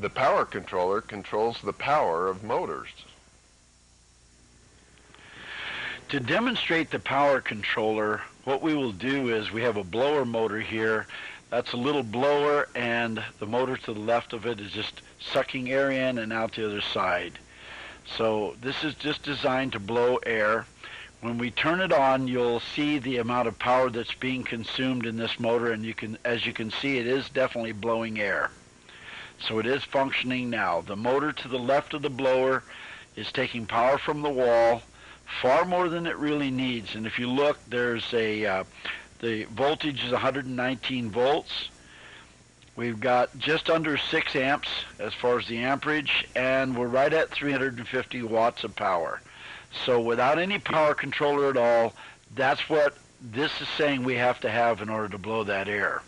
The power controller controls the power of motors. To demonstrate the power controller, what we will do is we have a blower motor here. That's a little blower and the motor to the left of it is just sucking air in and out the other side. So this is just designed to blow air. When we turn it on, you'll see the amount of power that's being consumed in this motor and you can as you can see it is definitely blowing air. So it is functioning now. The motor to the left of the blower is taking power from the wall far more than it really needs. And if you look, there's a uh, the voltage is 119 volts. We've got just under 6 amps as far as the amperage, and we're right at 350 watts of power. So without any power controller at all, that's what this is saying we have to have in order to blow that air.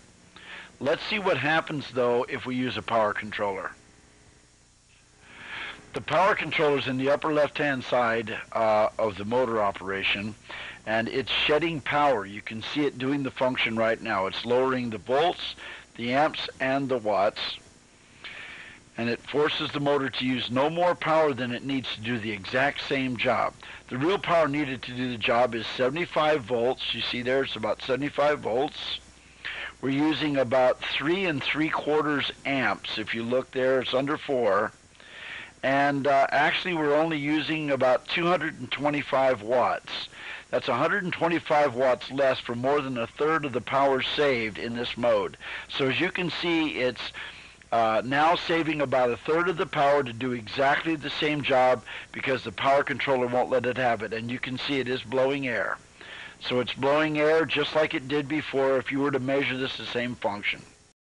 Let's see what happens though if we use a power controller. The power controller is in the upper left-hand side uh, of the motor operation, and it's shedding power. You can see it doing the function right now. It's lowering the volts, the amps, and the watts, and it forces the motor to use no more power than it needs to do the exact same job. The real power needed to do the job is 75 volts. You see there, it's about 75 volts we're using about three and three quarters amps. If you look there, it's under four. And uh, actually, we're only using about 225 watts. That's 125 watts less for more than a third of the power saved in this mode. So as you can see, it's uh, now saving about a third of the power to do exactly the same job because the power controller won't let it have it. And you can see it is blowing air. So it's blowing air just like it did before if you were to measure this the same function.